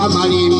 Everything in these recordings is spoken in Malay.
sama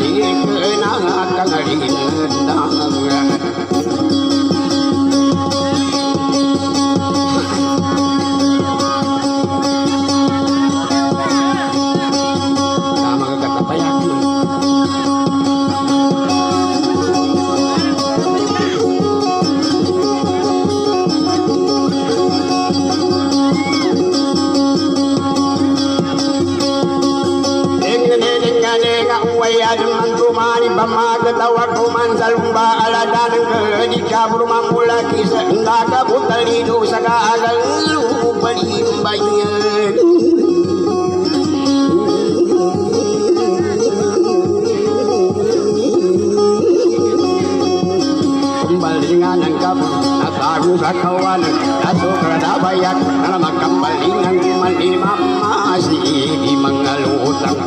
அடிக்கு நான் கங்கடி தான் pamagatawa kuman sa lumba alada ng kadika mula kisa ndaka butalido sa kaagang lupalimbayan. Kembalingan ang kap Natago sa kawan Naso karadabayak Na magkambalingan Malimamasi Di mga lutang sandangan ko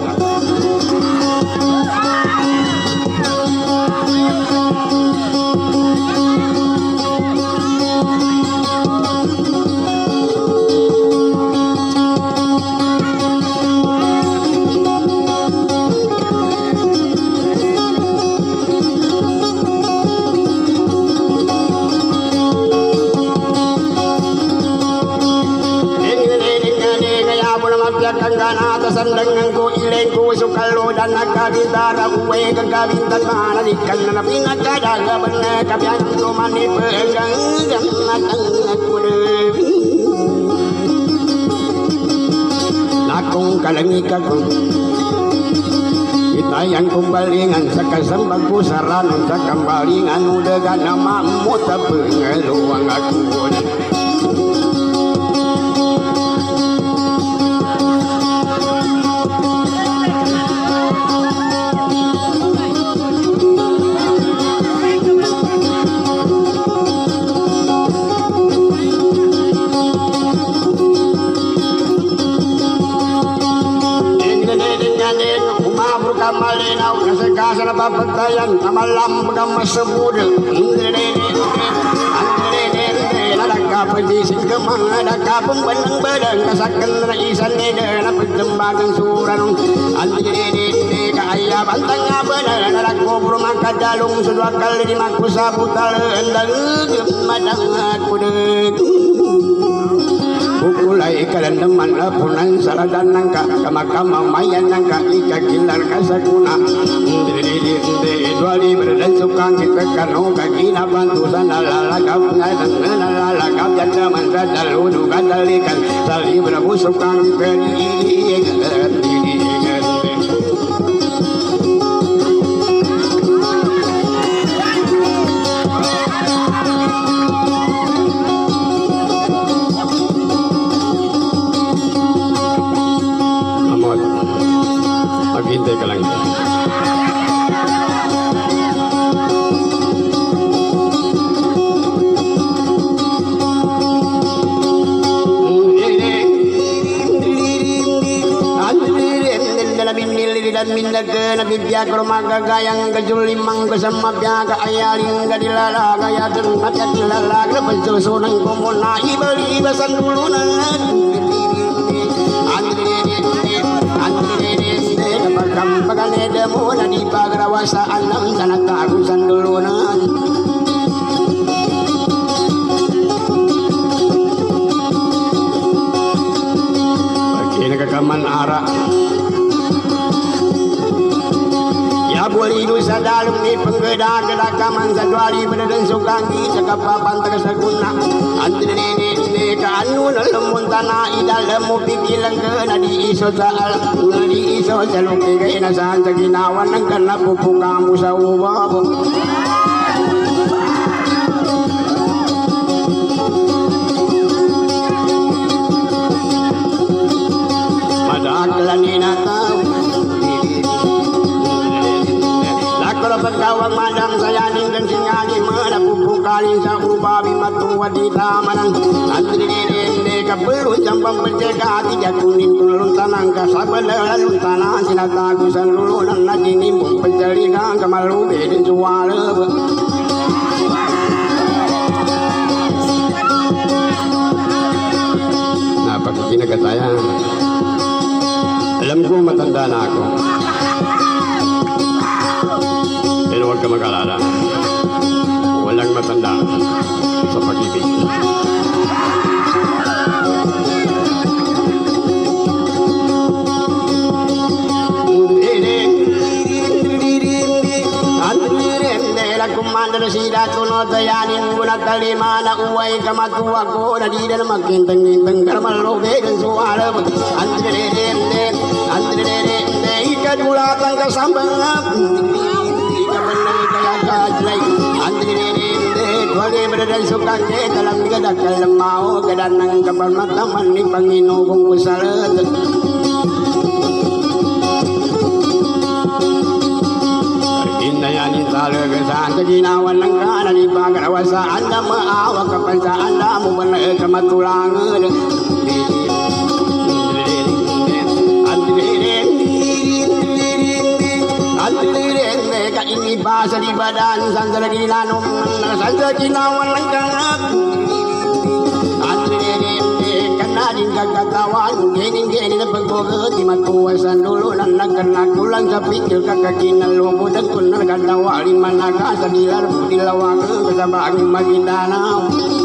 ileng ko sukalo dan nakabintara uwe kagabintan mana di kan na pinagkadaga bana kabyan ko mani pegang dan aku kita yang kumbalingan sa kasambag ko saranan sa kambalingan udaga na mamuta pengeluang aku kasa na papagtayan na malam kang masabudal Nagkapagising ka mga nagkapong banang badang Kasakan na isan nila na pagdambagang sura nung Antinidindi kaya bantang nga ba na Nalagkobro makadalong sudwakal di magkusabutal Andang madang akudag Bukulai kalandaman lapunan saradan nangka Kamakama mayan nangka Ika kilar kasakuna Diri diri dwali berdan sukang kita kanu Kakina bantu sana lalakap Ngadan lalakap Janda mansa daludu kadalikan Sali berabu sukang kita diri minnaga nabibya kromaga gayang gajulimang kasama biyaga ayaling gadilala gaya ternak gadilala grapajosunang kumuna ibali basan dulu na Kambagan demo na di pagrawasaan ng sanatagusan dulunan. Pagi nagkakaman ara. Boleh itu sadalum ni penggeda geda kaman sadwari berdan sukangi sakapapan tagasaguna. Antri ni ni ka anu nalamun tanah idal mo pikilang ka na di iso sa al na di iso sa luki ka inasahan sa ginawan ng Pagkawang madang sayaning dan singali Malapupukalin sa ubabi matuwa di tamanan Antri nirinde ka perlu jambang pencega hati jakunin tulun tanang. Kasabalalan tanah sinatagu sa lulunan naging imbong pencarikan kamalubi din suwala Napag pinagatayan Alam ko matanda na ako Pero huwag ka mag-alala Walang matanda. Sa pag-ibig. Kumandar sida tuno tayanin guna kalimana uwai kamatuwa ko na di dan makintang ngintang karmal lo began suara andre de de andre de kwage berdan sukan de dalam gadak kalamau gadan nang kapal mata mani pangino kung kusalat Inayani talaga saan sa ginawan ng kanan Ipagarawa saan na maawa kapag saan na mo ba na kamatulangan Kainibasa di badan San sa ginanom San sa ginawan ng kanan Kanadin kagatawan Gening-gening na pagbugot Di matuwasan dulo Nang nagkanagulang sa pikil Kakakinalumbo Dan kung nagkatawalin Manaka sa dilar Dilawag Kasabaging magindanaw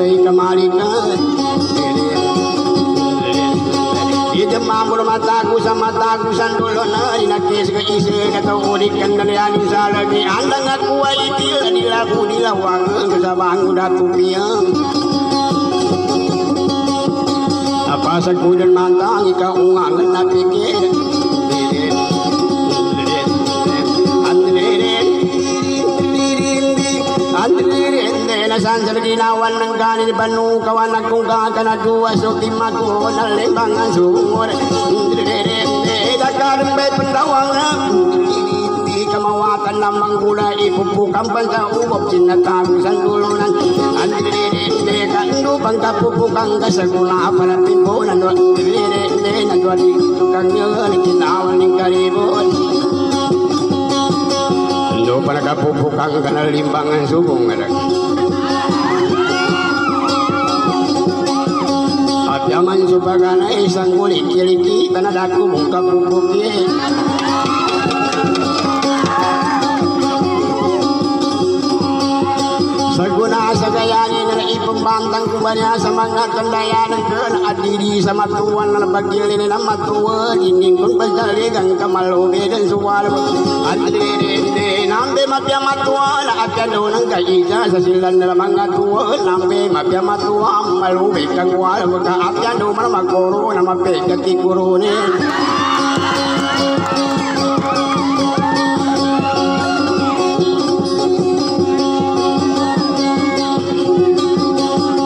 Nagambay kamali ka Ida mamul mataku sa mataku sa dulo na inakis ka isi katuulik kan dalyanin sa lagi Andang aku ay itil dilaku dilawag kasabang datu piyang Apa sa kudan mantang ikaw ungang na pikir na sansar ginawan ng kanin panu kawan akong kakanaduwa so timako na lembang ang sumur Dakarin bay pendawang na Hindi kamawatan na manggula ipupukan pa sa ubap sinatago sa tulunan Andrede kando pang kapupukan ka sa gula para timbunan Andrede nagwari tukang yun kinawan ng karibon Ando pa nakapupukan ka na limbangan subong Zaman sebagian eh sang kulit kiri karena daku buka bubuk Saguna sagayani nang ipembantang kumbanya semangat kendayan kena adiri sama tuan nang bagil ini nama tua. Dinding pembajal gang kamal obe dan suwal adiri nambe mapya matua la akan donang kaija sasilan dalam mangga tua. Nambe mapya matua malu bekang wal buka apya do mana makoro nama pe kati kurune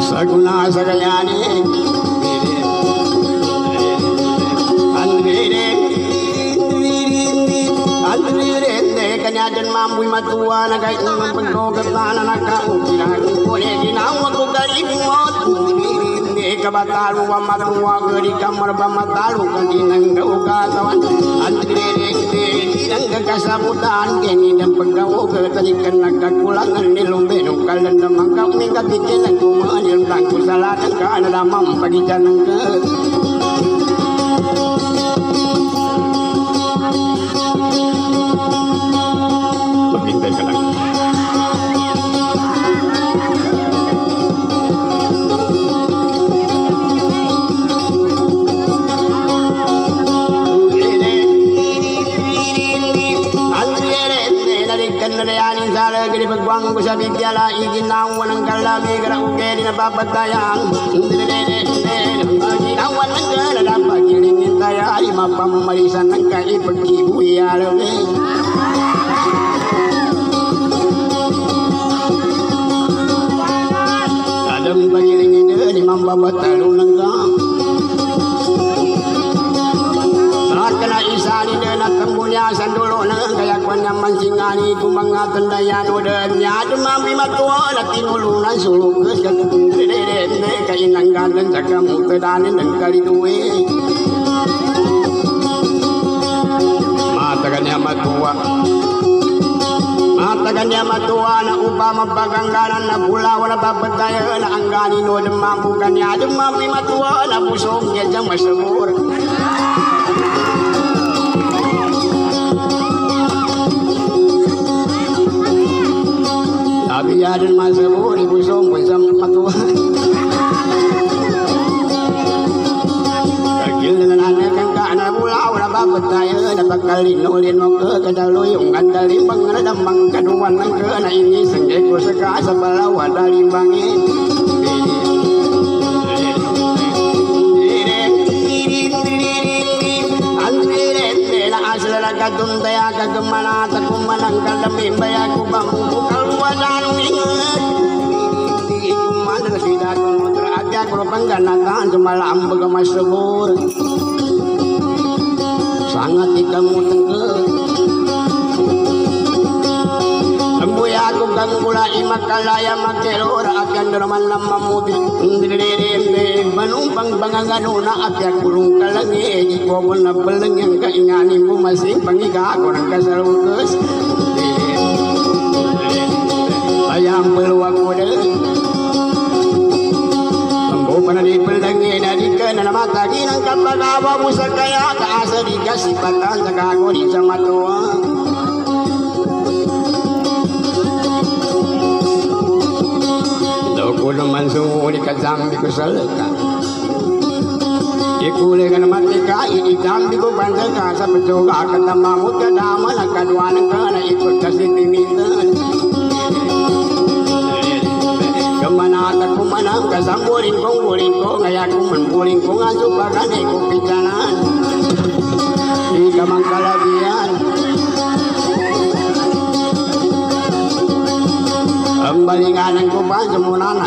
Saguna sagayani kanyadan mamui matua na kay umang pagkogat na nakaukilan Kone ginawa ko kalimot Hindi kabatalo wa matuwa Gari kamar ba matalo Kantinang kaugatawan Andrere Nang kakasabutan Kini ng pagkawo Katalikan nagkakulangan Nilumbenong kalan naman kami Kapikilan kumanil Bangko salatan ka Nalamang pagityan ng Maghintay ko sa bidyala Iginawan ng kalami Karauke di napapatayang Iginawan ng kalala Pagilingin tayo Ay mapamarisan ng kaipag-ibuhi Alamin Adam pagiling ini di mambabat talunang ka Saat kena isani dan tembunya sandulo nang kaya kwan nyaman singani ku mga tendayan udan nya demam lima tua na tinulunan suluk ke sakundre de de kainang gadan saka mutadanin dan kali duwe Mata kan matua Matagan niya matuwa na upa mapagangganan na pula wala papataya na anggani no demampu kan niya demampi matuwa na pusong niya diyang masabur. Sabi ya din masabur, pusong pusong matuwa. Kagil na nanagang ka na pula wala papataya na pagkalinulin mo ke kadaluyong andali bang na damang kaduan ng ke na ini senggay ko sa kasa palawa dari bangin. Asla kaduntaya kagemana takumanang kalami bayaku bambu kalwadan ingat Kumana na Adya kurapangganatan Semalam bagamas sebur sangat ikamu tengke Ambuya aku kang kula imakalaya makelora akan deraman lama muti Ndire manumpang bangangano na atya kulung kalangi Di kobol na beleng yang kaingani mo masing pangiga ako ng Ayang peluang ko deh Bukan di pelangi dari kena mata. Ginang kapagawa mo sa kaya. Kaasa di kasipatan sa kago di sa matuwa. Daw ko naman sumuli ka zambi ko sa laka. Ikuli ka naman tika, iitambi ko bansa ka sa pagsuga daman ang kadwanan ka na ikot sa sintimitan. Kemanata kumanam kasamburin kong burin ko Ngaya kumanburin ko nga supagane ko pijanan Di kamang kalabian Ang balinganan ko pa Sumuna na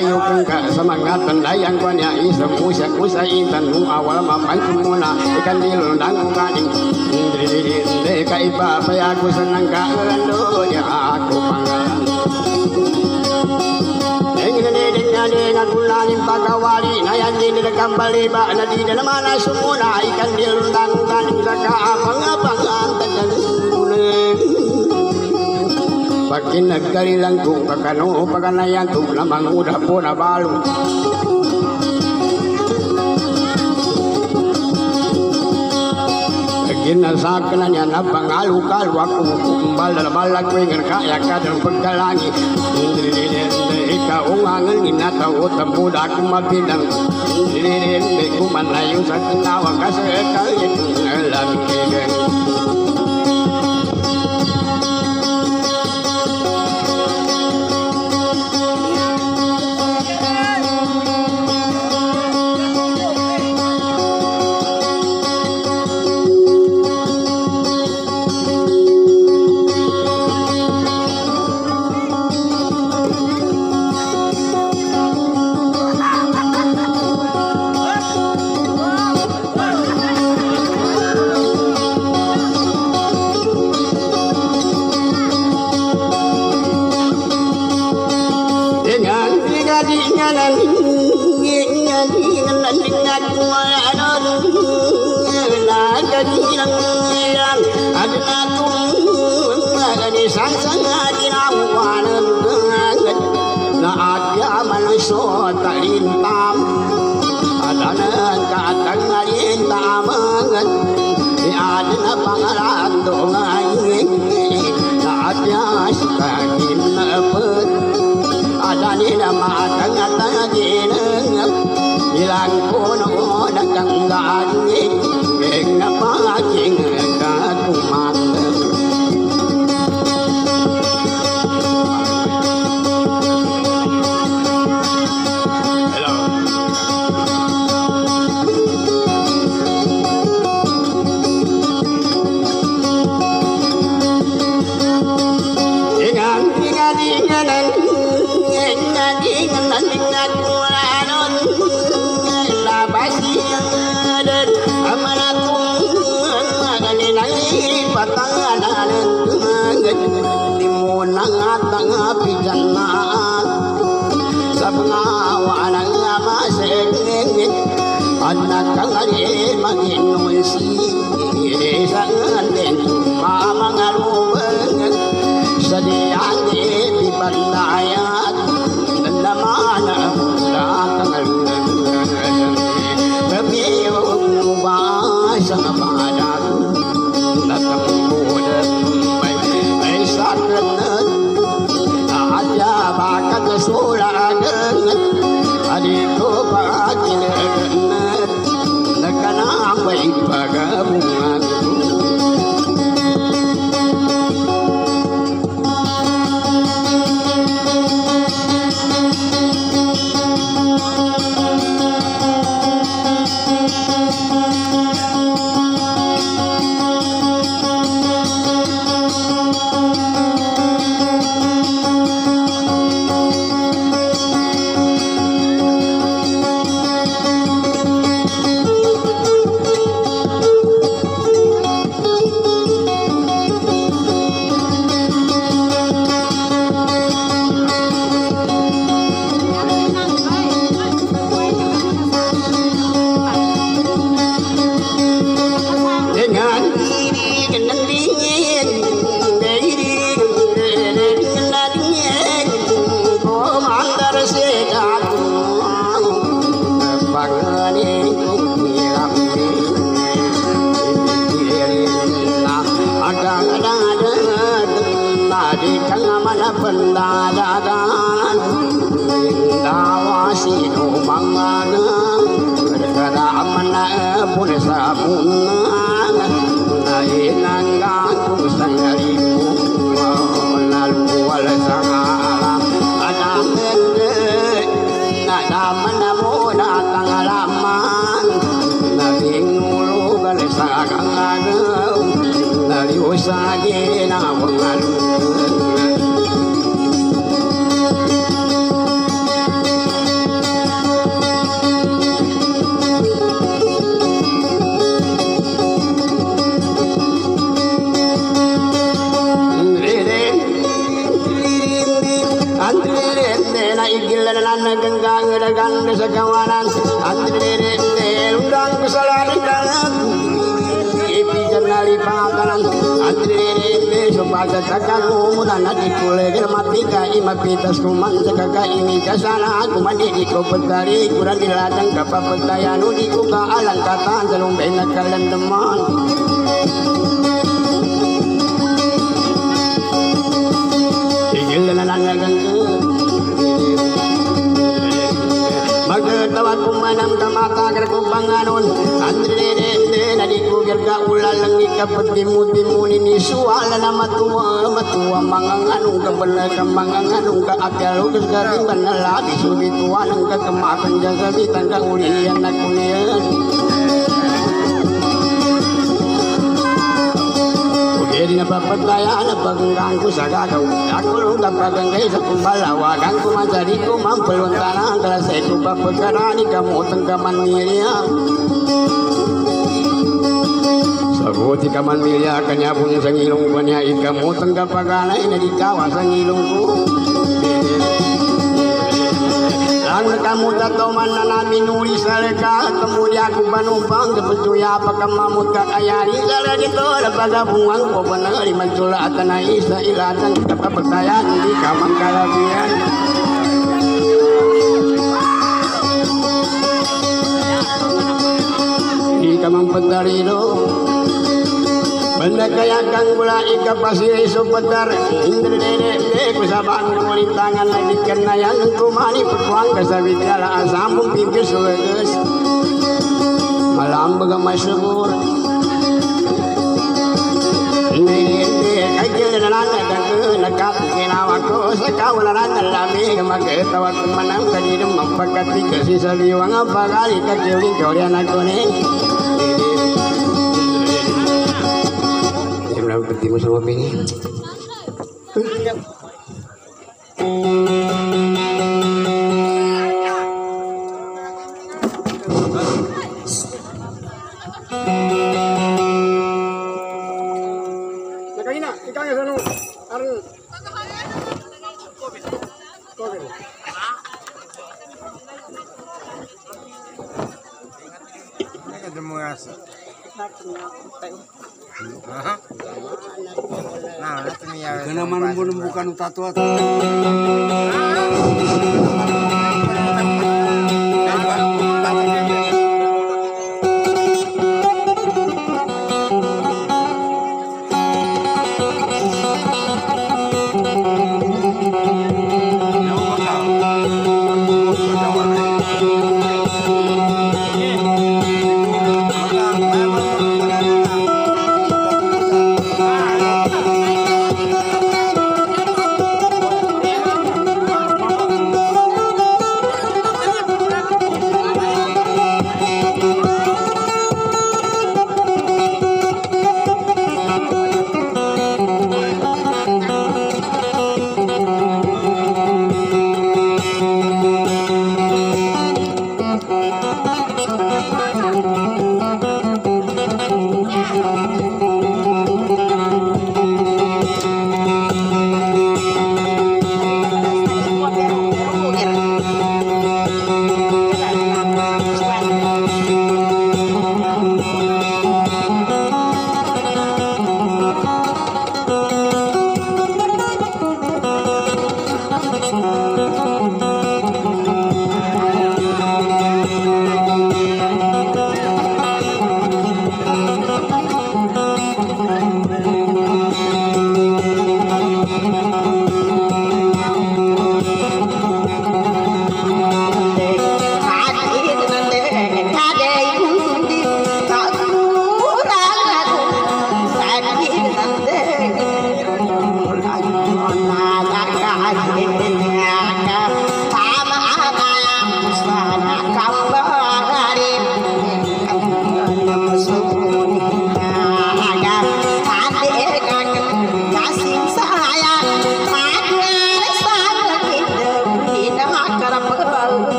Kagil na bayo kung ka sa mga tandayang ko niya isang usya ko sa itan nung awal mapansin mo na ikan nilundang ko kaning hindi ka kaano niya ako pangalan. Ingin nga gulaning pagkawali na yan din nagkambali ba na di na naman na sumuna ikan nilundang ko kaning sa kaapang-apangan Pag kinagkalilang kung kakano paganayan kung na manguda po na balo. Ginasak na niya na pangalukal Wako kumbal na balag ko yung kaya ka ng pagkalangi Ikaw ang angal ginataw o tambuda kong mabinang Hindi ko manayo sa tanawa kasi kaya alam kigang I'm gonna go get a gun, there's a gun on us. Supaya takkan umunan Nadi kulegir mapika imapitas kuman Sakaga ini kasana. Kumandi di ko petari Kurang diladang kapapetayan Udi ko ka alang katan Salumbay na kalandaman Igil na nangagang Magtawa kumanam kamata kar kubanganon Andre de nadi kugir ka ulaleng ikapetimu timu ni suala na matua matua manganganung ka bala ka manganganung ka akyalo ka garing banala di subi tuwanang ka kemakan jasa di tangkang ulian na kunian Jadi napa pagkaya na pagunggang ko sa gagaw Ako nung kapagangay sa kumbalawagan ko Masari ko mampaluntanan Kalasay ko papagkarani Kamutang kaman Sabuti kaman milya Kanya pun sa ngilong ko niya Ikamutang kapaganay Na di kawa sa ngilong ko Ang kamu tato man na namin uli sa leka Kemudian aku panumpang Kebetuya apa kamamut kakayari. Kala dito na pagabungan ko Panali magsula at na isa ilatan Kapapagtayan Hindi ka mangkalabihan Hindi ka mang pagdarilo Banda kaya kang mula ika pasiri sopadar Indra dede de kusabang kumulin tangan lagi kena yang kumani pekuang kasabit kala asambung pinggir suleges Malam baga masyukur Indra dede kagil na nana kagil nakat kinawa ko sa kawalan na lami Magkatawa kumanang kanino mampagkati kasi sa bukan ng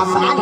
I'm Sorry.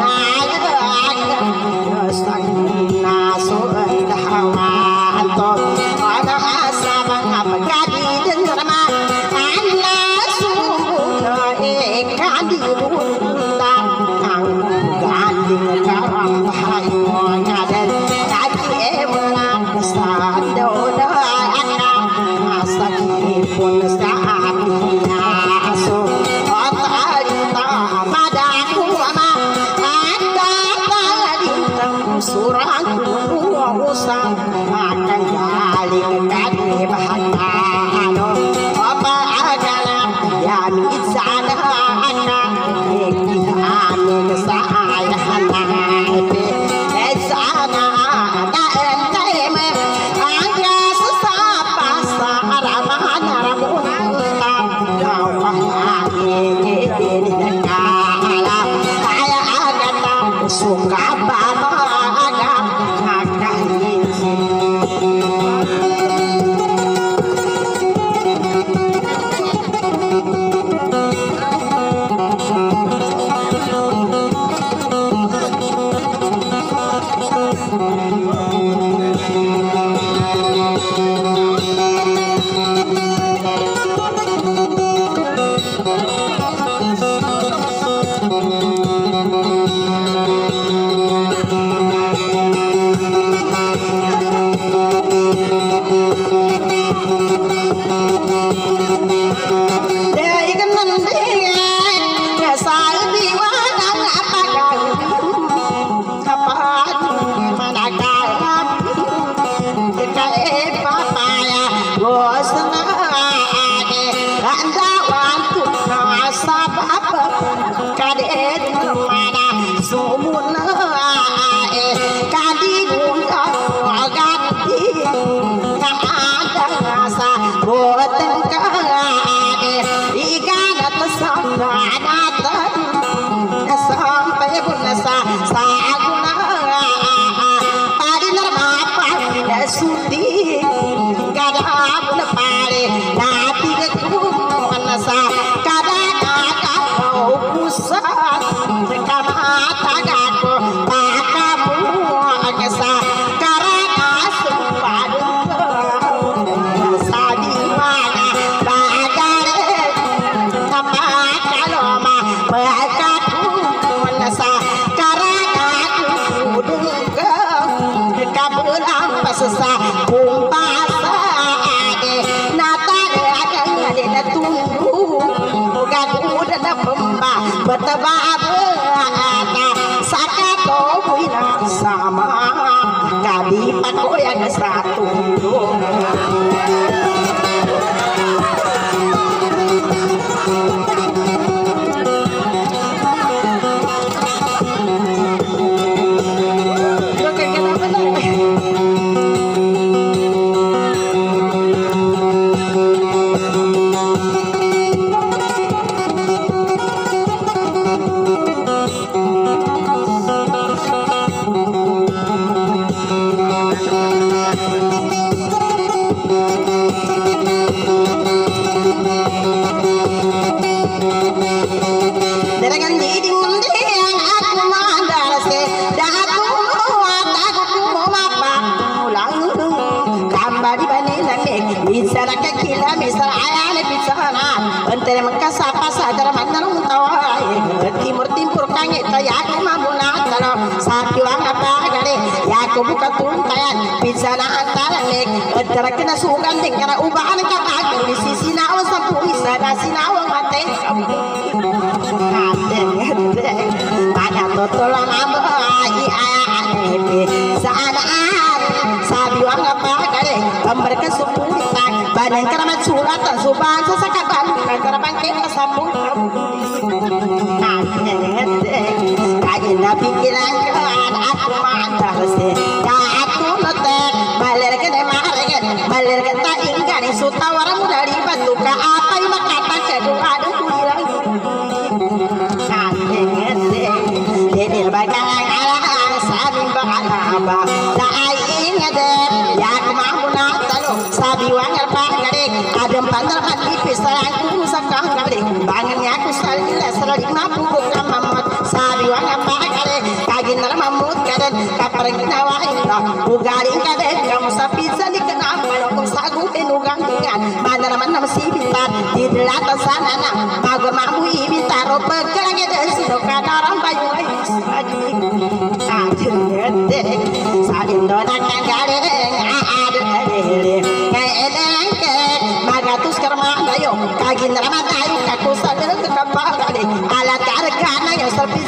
can i Tarakina su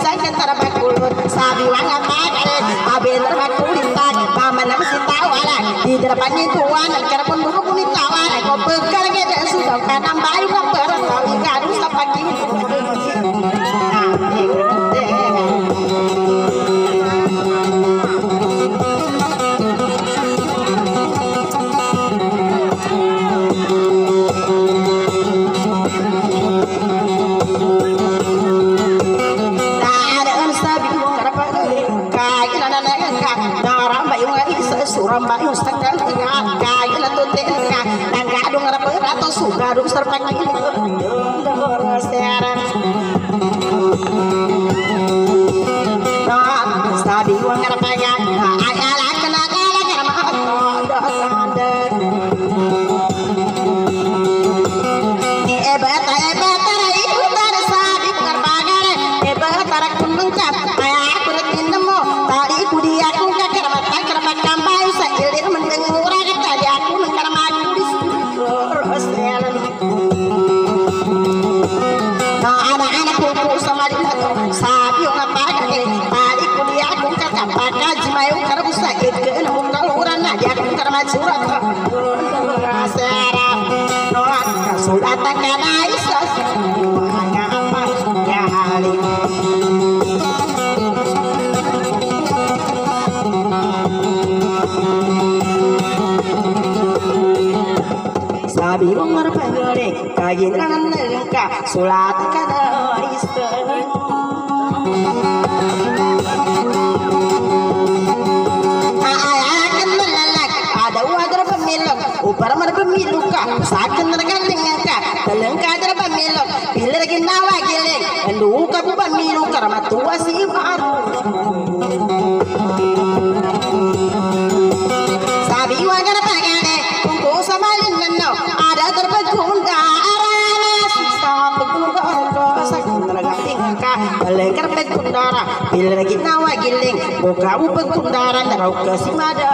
sai kan tara bakul sabi wang apa kare abel bakul tak pamana si tau ala di depan itu wan burung berpegelik Pagi dengan leluka Sulat kata istri Ayah akan melelak Ada wadar pemilu. Upar merupakan luka maranda raukas maranda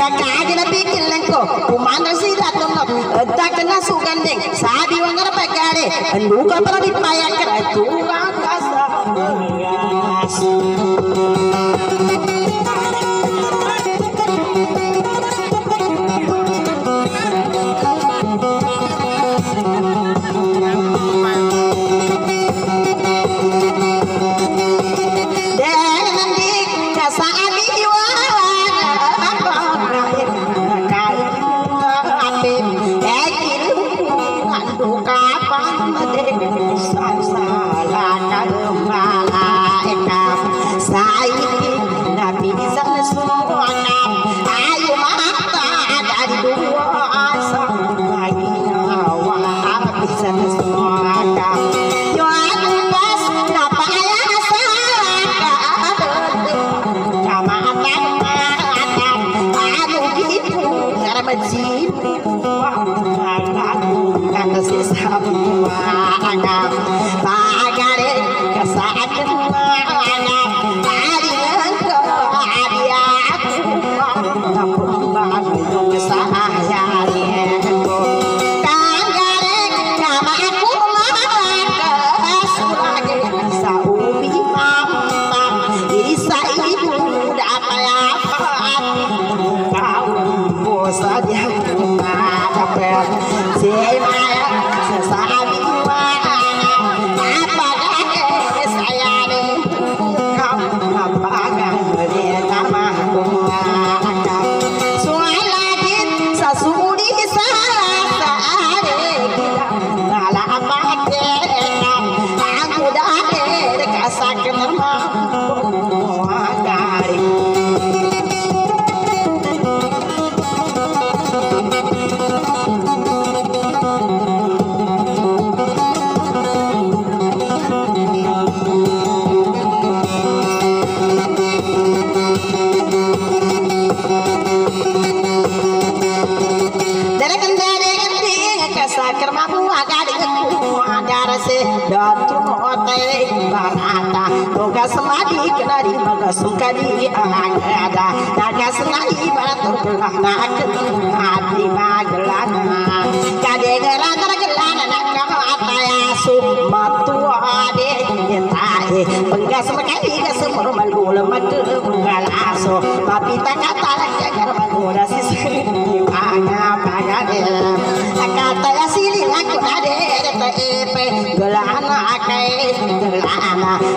kakagina bikilenko kumanda siratamna takna sugandeng sadi wangara pagare anduka paradi paya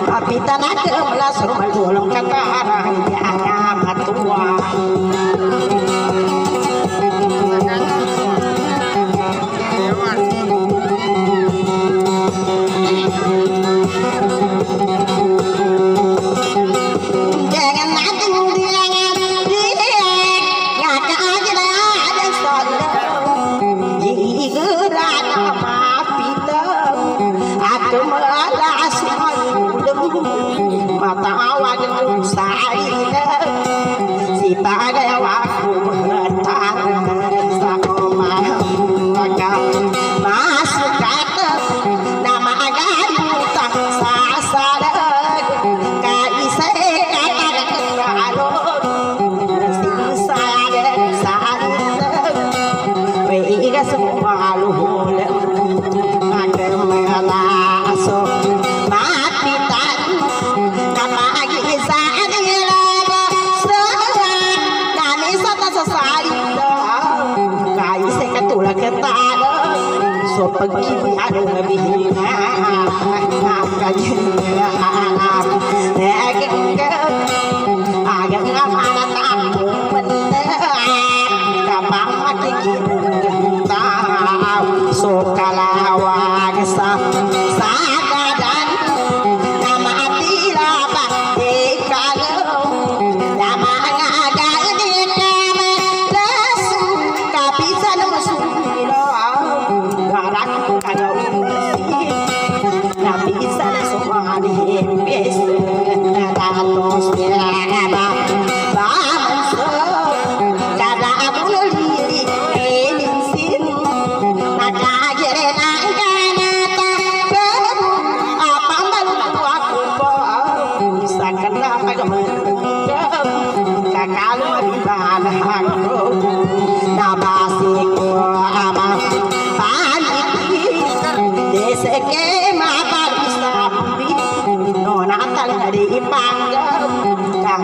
Papi tanah kemula suruh malu lom kata arah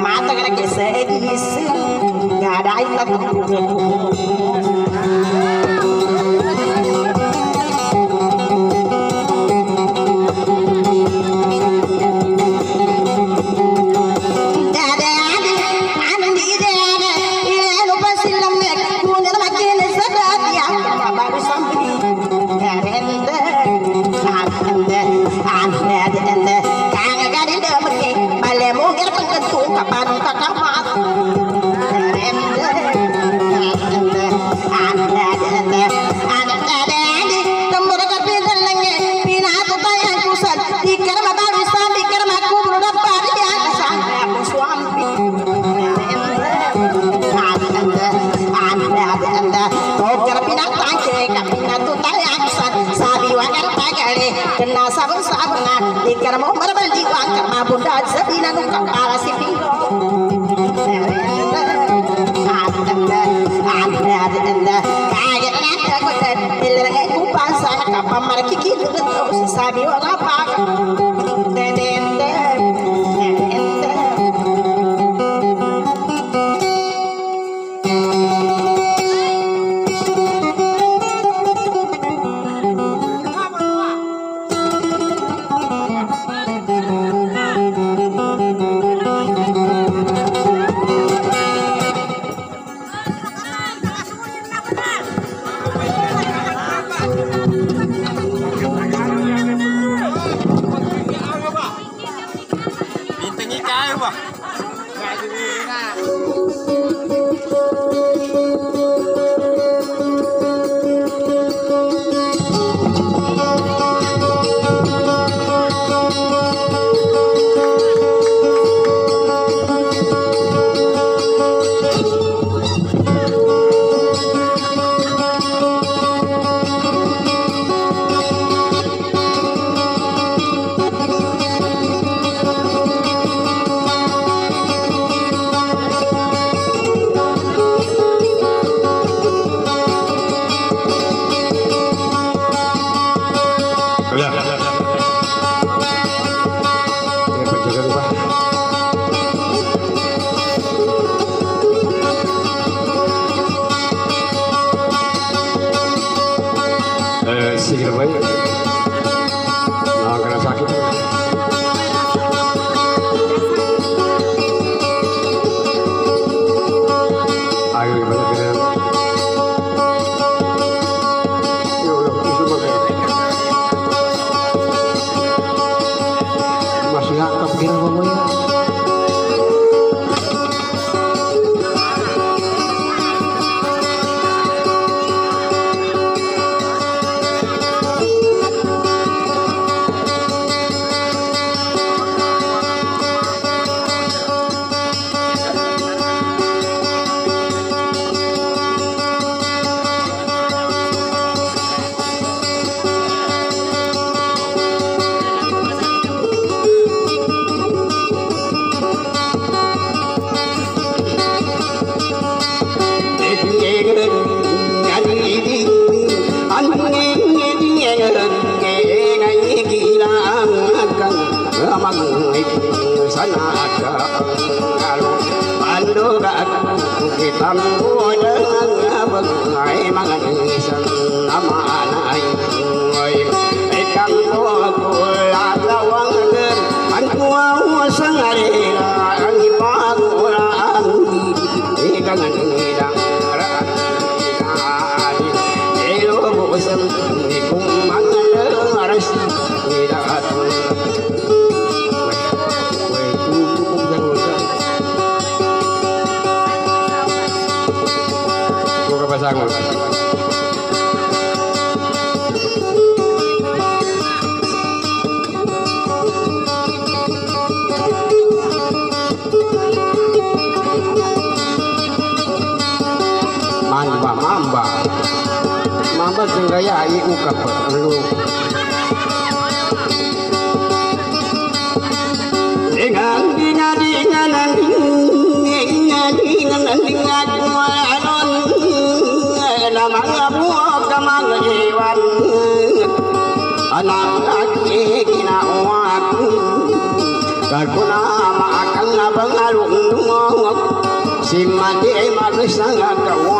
mata kena kesek isi nggak ada ikat Mamba senggaya iu kaperlu. Dengan dengan dengan dengan dengan dengan walon nama buah kamang jiwan anak laki kina waku kaguna makan abangalung dungong simade magsanga kawan na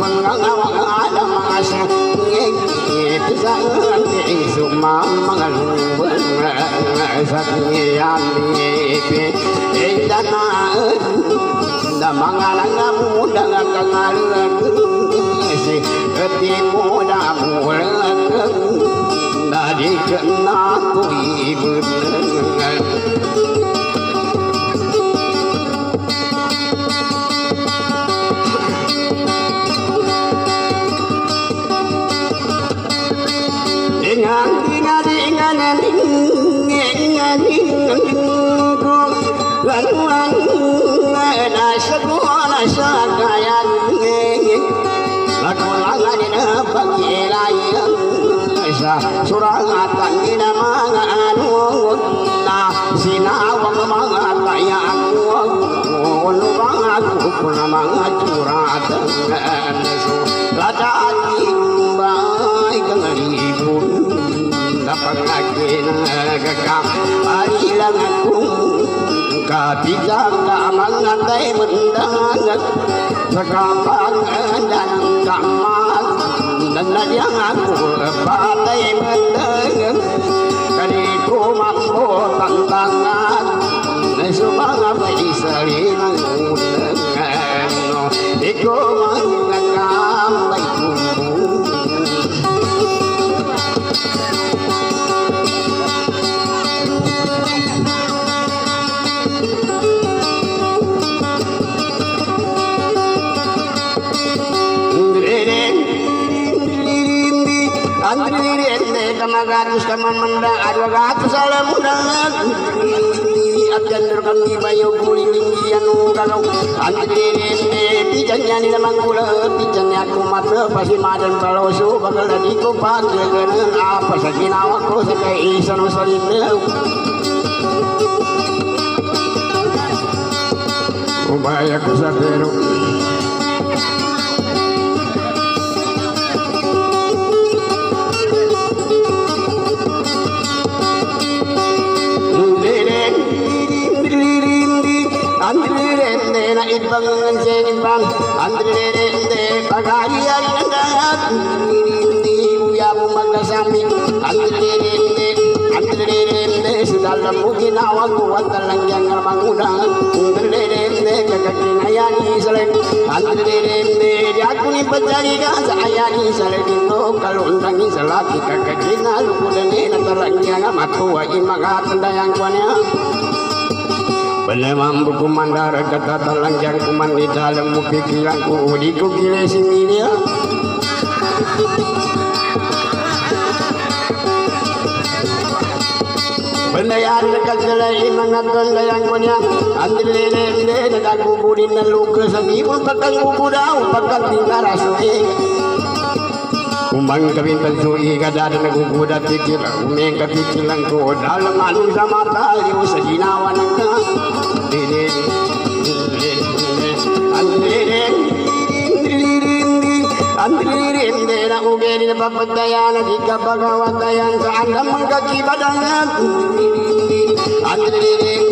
ban nga nga wa nga ala ma sa nge nge pisa an te isu ma ma nga lu wa nga sa nge ya ni pe e da na da ma nga la nga mu da nga ka nga lu si ti mu da mu la da di na tu i bu Dapat lagi nagagam Ay lang akong Kapita kamalantay mundangan Sa kapalangan kamal Nanagyang ako patay mundangan Kanito mambo tantangan Nasumangapay sa linang mundangan Ikaw ang Kamagatus kaman manda adwagatus alam undangan at gandar kami bayo guling anu kalau antirene pijannya ni lamang gula. Pijannya aku mata pasti madan kalau su bakal tadi ko pagyagan apa sa ಏನ ಇಬ್ಬಂ ಅಂಜೆ ಇಬ್ಬಂ ಅಂದ್ರೆ ಬಗಾರಿಯ ಸ್ವಾಮಿ ಅಂದ್ರೆ ಮಗಾತಂಡ Pelemam buku mandara kata talangjang kuman di dalam pikiran ku. Di ku kile similia Pendayan dekat jelai mengatur dayang punya Andile lele dekat kubu di naluka. Sabi pun pakai kubu dah Pakai tinggal rasui Kumbang kabintan sui kada ada kubu dah pikir Umeng kepikiran ku dalam anu sama tali Usajinawan ka Dede Andile Andrinde na ugeri na papatayan at ikapagawatayan sa andam magkakibadangan. Andrinde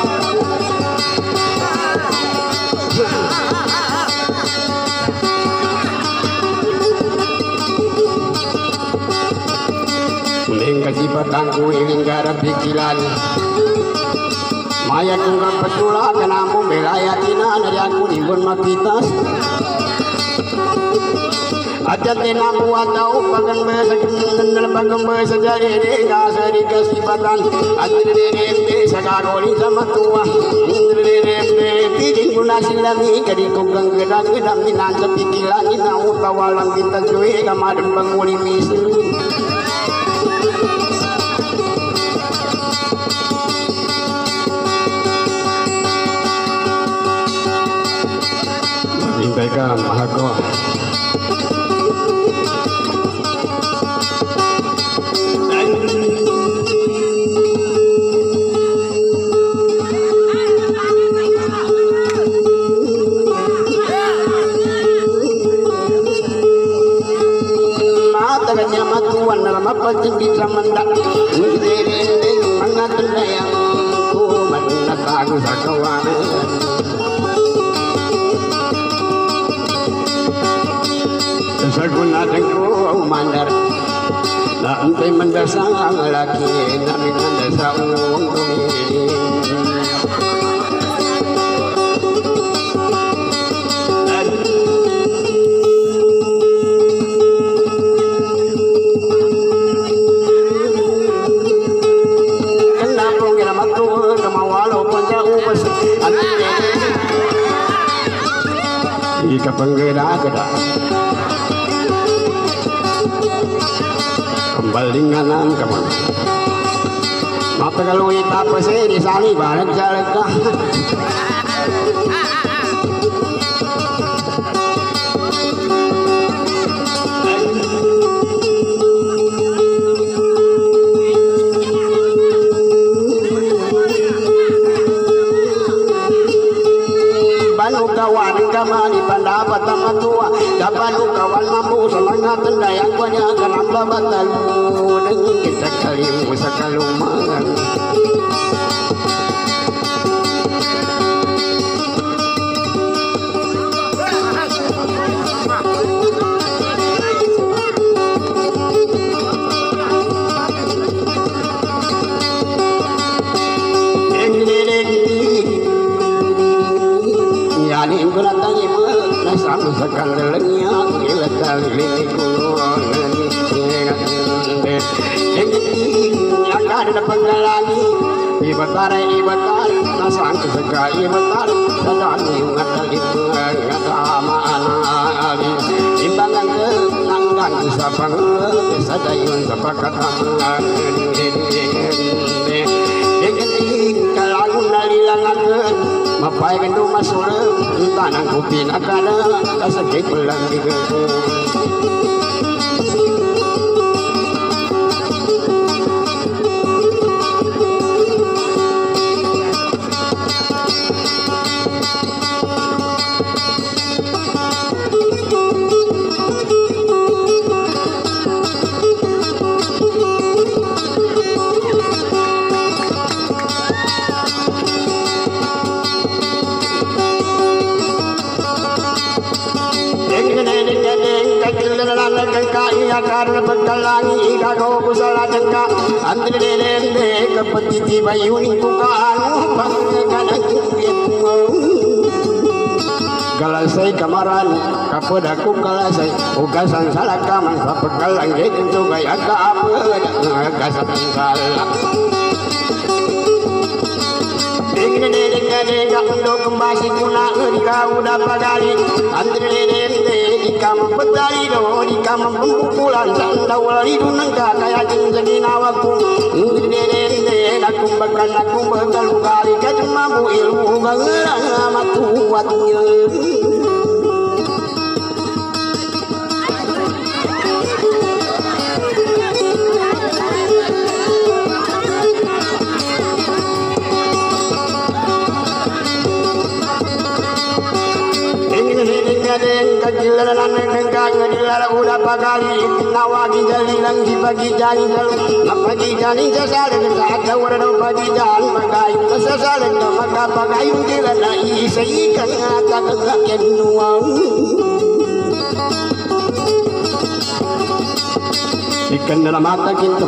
Maya kung kapatula ka na mo Belaya tina na aku nimbun makitas Aja tena buat tahu bagan bahasa kendal bagan bahasa jadi deka seri kasipatan Andri rembe sakaroli sama tua. Andri rembe pidin guna silami kadi kugang gedang gedang minan sepikilan ina utawalang kita cuy kamadem banguli misil Sampaikan Mahako. Mataganya matuan dalam laki Namin mandasa uong tumili Kenapa kira matu Kamawalo panca ubas Ika penggera-gera kembalinganan kamu Mata kalau kita apa sih di banyak Banu kawan kamani pendapat sama tua. Dabanu kawan mampu selangga tendayang banyak Kenapa batalu dengan kita Na pagkalani Ibatar ibatar Nasaan ko sa ka ibatar Sa dami yung atali Ngatama anali Imbangan ke Nanggan sa pangal Sa dayon sa kalangun nalilangan. Mapai kendo masura Tanang ko pinakala Kasagay ko lang galasay kamaran kapada ku galasay ugasan salakaman sa pagkalangge sugay aga apa gasan salak undo kembasi kuna erika udah pagali andre dende di kam petari do di kam pempukulan sanda wali dunangka kaya jenjeni nawaku. Andre dende aku bakan aku bakal kali kacuma bu ilmu gangerang matu watnya kajilanan kengkang dilala udah pagali nawagi jali lang di pagi jali lalu pagi jali sasal saat jawar do pagi jali magai sasal maka pagai dilala isa ikan ngata kengkaken nuang ikan dalam mata gitu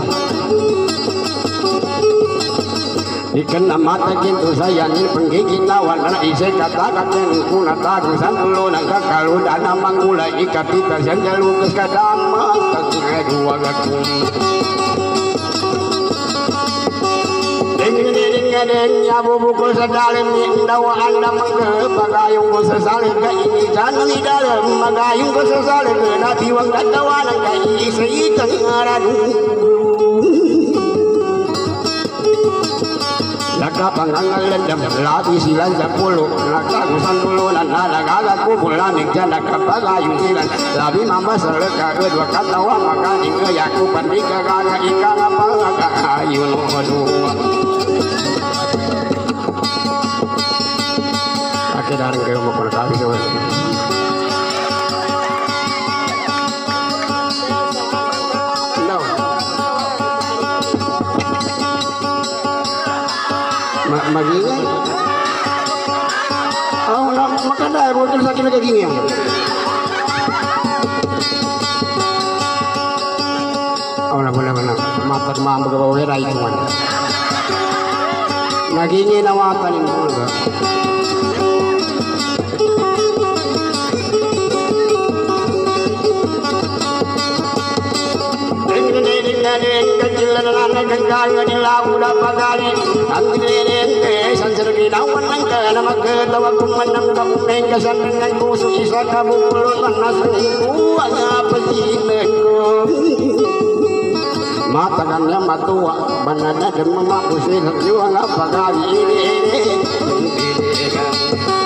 ikan mata kintu saya ni penggigi nawan karena isi kata kata yang ku nata kusan lo naga kalu dana mangula ikat kita senja lu keskadam mata kira dua gakum Deng ya bubukul sedalem ni indawa anda mengge Pagayung ku sesalem ke ini jangan di dalem Pagayung ku sesalem ke nabi wang dan dawanan Kayi seyitan ngaradu aradong Nakapangangalan dam labi silan sa pulo Nakagusan tulo na nalagaga ko Kulaning dyan nakapagayong silan Labi mamasal ka Edwa katawa makaning Ayaku pandika gaga Ika nga pangagayon mo duwa Akidaran kayo mo kung nakabi में तो दिए हम ಅವನ ಬಲ ಬಲ ಮಾತಾಡ ಮಾಮಗ ಅವೇ ರಾಯ್ತು ಮಾಡ ನಗಿಂಗೆ ನಾವು ಆತ ನಿನ್ನ ಗಂಗಾಂಗಡಿಲ್ಲ ಕೂಡ ಪಗಾರಿ ಅಂದ್ರೆ makanda. Huwag ka sa akin nagagingay. Oh, na, wala, wala. Matat mga magawawira ito man. Nagingay na mata ni mga. Matakannya matua, banana dan memakusi juang apa ini. dengan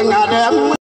kematan aku